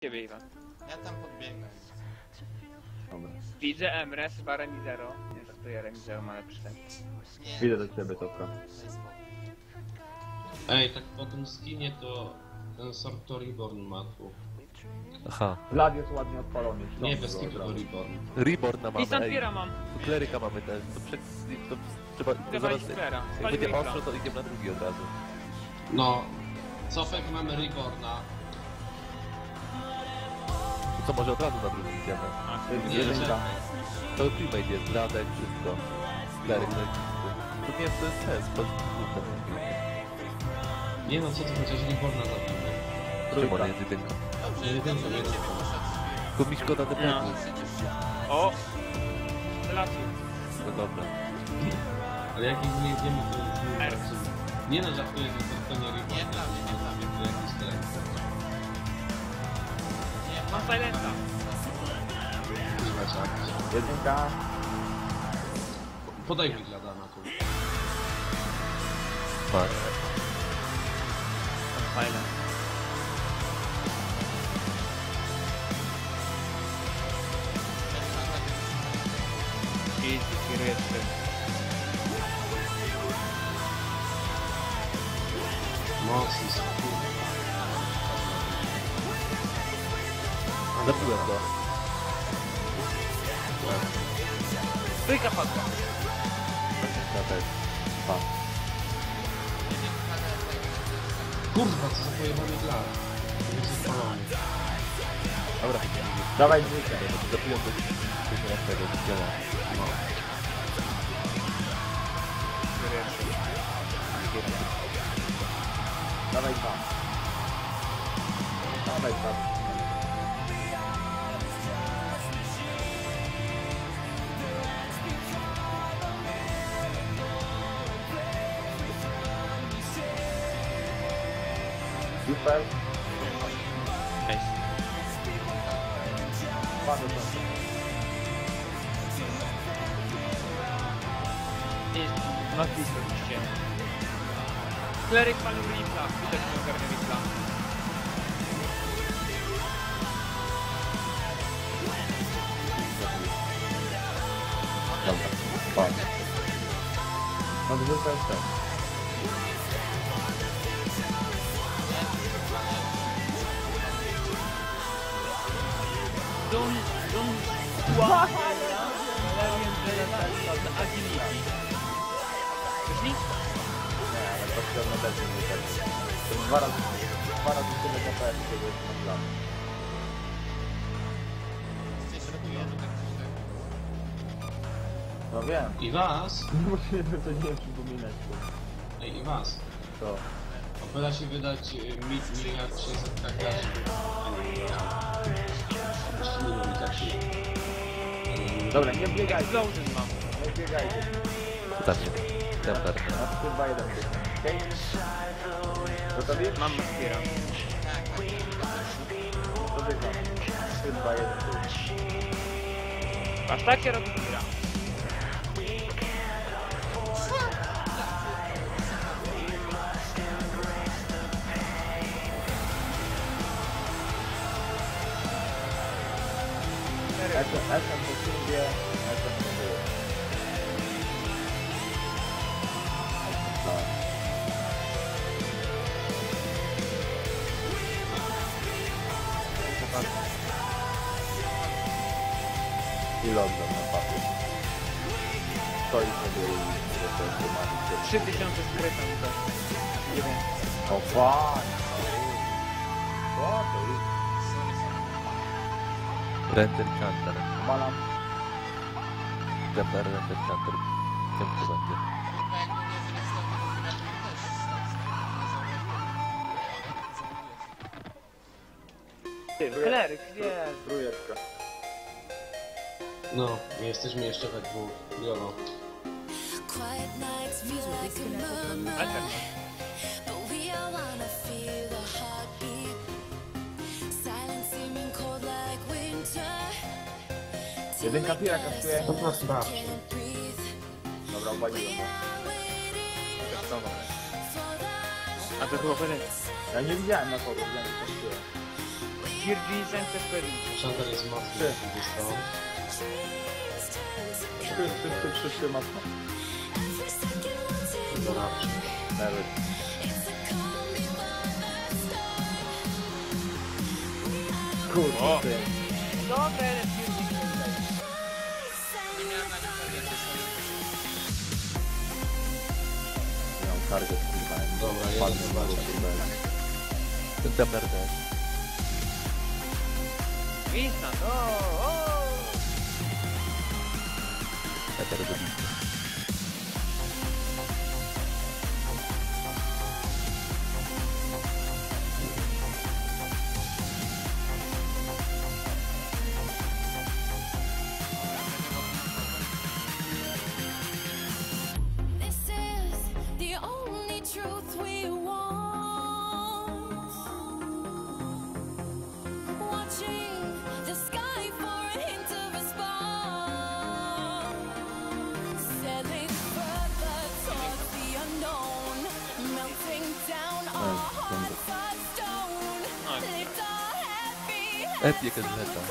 Ciebie Iwan. Ja tam podbiegnę. Dobra. Widzę Emres, ma Remizero. Nie, żartuję, Remizero ma lepszy ten. Nie, Idę do ciebie, Topka. Ej, tak po tym skinie to ten sort to Reborn ma tu. Aha. Vlad jest ładnie odpalony. Nie, bez kitu to razu. Reborn. Reborna I mamy, ej. Mam. Tu kleryka mamy też. To, prze... to trzeba... To Dawaj zaraz... Sklera. Jak będzie ostro, to idziemy na drugi od razu. No, Cofek mamy Reborna. To co, może od razu na drugi idziemy? Jest Nie, Jedynka. czekaj. To teammate jest, Radek, wszystko. No wszystko. To nie to jest sens, to Nie no, co ty chociaż nie? Jest jedynką. Dobrze, Nie, dobrze, nie, nie nie. poszedł. Tylko mi szkoda te. Przecież O! Relacje. No dobra. Ale jak ich nie wiemy, to już nie no, żartuję, że to, to nie Reborn. Nie dla mnie, nie dla mnie. To jakiś telefon. Nie, Mam Silenta. Kurwa, trzeba. Jedynka. Podaj mi Gladana tu. Masz. Mam Silent. Easy, kieruję trzy. Mocny Zabiłem go. Trójka padła. Też. Pa. Kurwa, co za pojebany Glad. Jest spalony. Dobra, Dawaj dwójkę. zabiłem do tego tego. No. Dawaj dwa. Dawaj dwa. Five. Nice. Is not distrugge. Cleric fa un the quindi non carne. Fine. How does this sound? Lewien, Jelena, Agility. Wyszli? Nie, ale to się na też nie tak. To jest dwa razy, dwa razy tyle KPS, kiedy jest na plan. No wiem. I was? Musimy to nie przypominać. Ej, i was. To. Opera się wydać y, mi- miliard 600 tak graczy. A nie, nie. Dobra, nie biegajcie, Explosion mam. nie biegajcie. Jest? Temper. Na 3, 2, 1 Okej? Gotowi? Mam Maskira. To wygram. 3, 2, 1 Aż takie robi gra. SM, SM po Sylwie, SM nie było. I lockdown na papier. Stoi sobie i to jest tematy. 3000 skryta mi to. Nie wiem. O fajnie! O, to jest Render Chanter. balan. Temper, Render Chanter. Wiem, co będzie. Nie Kleryk, gdzie? Trójeczka. No, jesteśmy jeszcze we dwóch. Jolo. Quiet nights like a murmur, Till Jedynka we pira get kasuje. To prostu zawsze. can't breathe. Dobra, obaliłem. We are waiting for the A to było wtedy. Ja nie widziałem na kogo, widziałem, że kasuje. Kirby Center Expedition. Szantar jest mocny, jak dostał. Trzy, trzy, trzy, trzy, trzy mocno. Doradczy. Nawet. Kurde, O. target, kurwa. Dobra, jeden Padnę zobaczę. znowu, kurde. Ten temer też. Epic jest whistles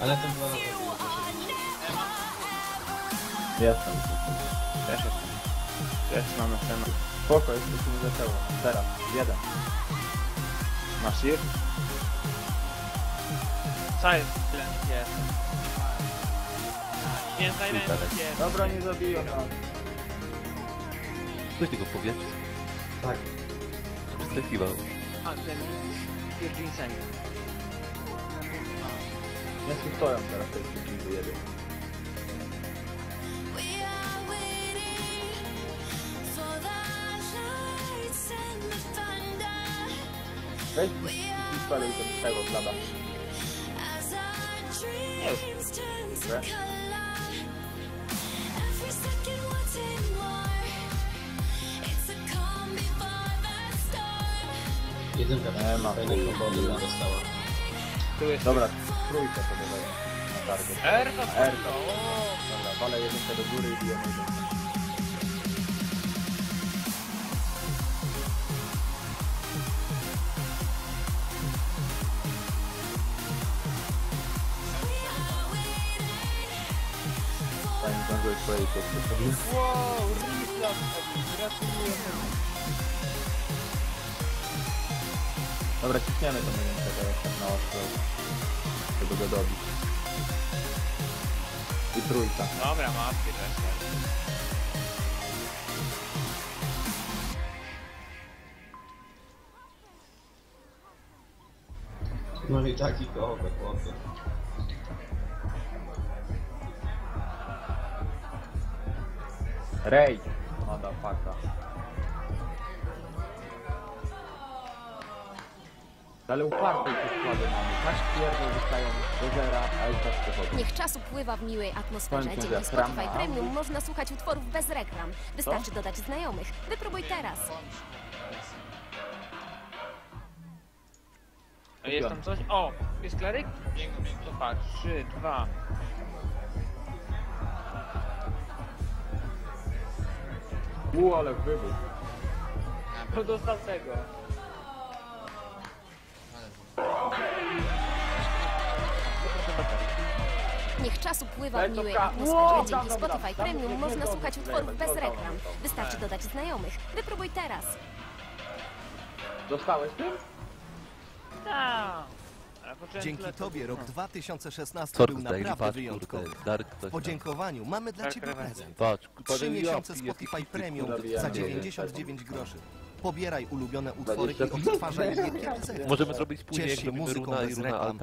Ale razy are never Jestem. Też jestem. Też mam następną. Spoko, jeszcze się nie zaczęło. Teraz, jeden. Masz ir? Silent jest. Nie, Silent Silent. jest. Dobra, nie zabiję nas. Ktoś tego powie? Tak. Przeskakiwał. A, ten Kirby Center. Nie tu stoją teraz, to jest kilku jeden. We are waiting for the lights and Jedynka Nie ma. fajnego body dostała. Tu jest Dobra, trójkę sobie daję na target. R to R. spoko. O, Dobra, walę jedynkę do góry i bijemy jedynkę. Zanim zdążyłeś powiedzieć, to jest Wow, reflux. Gratuluję. Dobra, ciśniemy to jedynkę teraz tak na ostro, żeby go dobić. I trójka. Dobra, mapki też. No i taki kołek, chłopie. Rej! Motherfucker. Ale upartej te składy mamy. Kaś pierdol wystają do zera, a i tak przechodzą. Niech czas upływa w miłej atmosferze. Dzięki. Spotify Premium można słuchać utworów bez reklam. Wystarczy dodać znajomych. Wypróbuj teraz. A jest tam coś? O, jest kleryk? Biegną, biegną. To patrz, 3, 2. U, ale wybuch. To dostał tego. Niech czas upływa w miłej atmosferze. Dzięki Spotify Premium można słuchać utworów bez reklam. Wystarczy dodać znajomych. Wypróbuj teraz. Dostałeś tym? Tak. Dzięki. Tobie rok No. 2016 Sorg był naprawdę patrz wyjątkowy. W podziękowaniu mamy dla Ciebie prezent. Patrz, Trzy miesiące Spotify Premium za nie. 99 groszy. Pobieraj ulubione utwory i 25. odtwarzaj je kiedy. Możemy zrobić później Ciesz się muzyką bez reklam